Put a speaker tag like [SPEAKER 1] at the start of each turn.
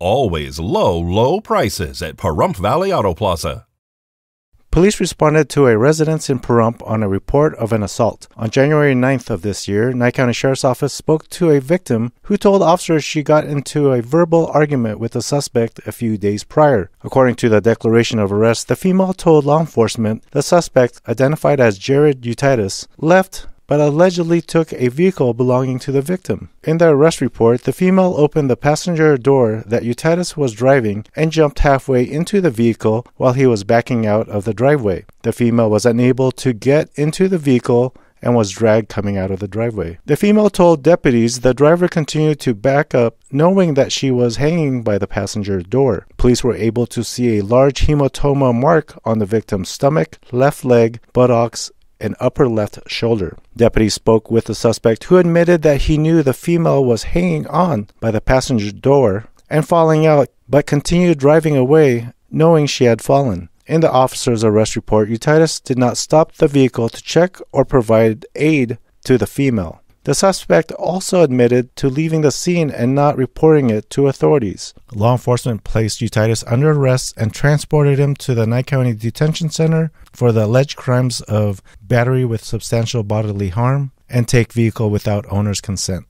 [SPEAKER 1] Always low, low prices at Pahrump Valley Auto Plaza.
[SPEAKER 2] Police responded to a residence in Pahrump on a report of an assault. On January 9th of this year, Nye County Sheriff's Office spoke to a victim who told officers she got into a verbal argument with a suspect a few days prior. According to the declaration of arrest, the female told law enforcement the suspect, identified as Jarod Utitus, left but allegedly took a vehicle belonging to the victim. In the arrest report, the female opened the passenger door that Utitus was driving and jumped halfway into the vehicle while he was backing out of the driveway. The female was unable to get into the vehicle and was dragged coming out of the driveway. The female told deputies the driver continued to back up, knowing that she was hanging by the passenger door. Police were able to see a large hematoma mark on the victim's stomach, left leg, buttocks, and upper left shoulder. Deputies spoke with the suspect who admitted that he knew the female was hanging on by the passenger door and falling out, but continued driving away knowing she had fallen. In the officer's arrest report, Utitus did not stop the vehicle to check or provide aid to the female. The suspect also admitted to leaving the scene and not reporting it to authorities. Law enforcement placed Utitus under arrest and transported him to the Nye County Detention Center for the alleged crimes of battery with substantial bodily harm and take vehicle without owner's consent.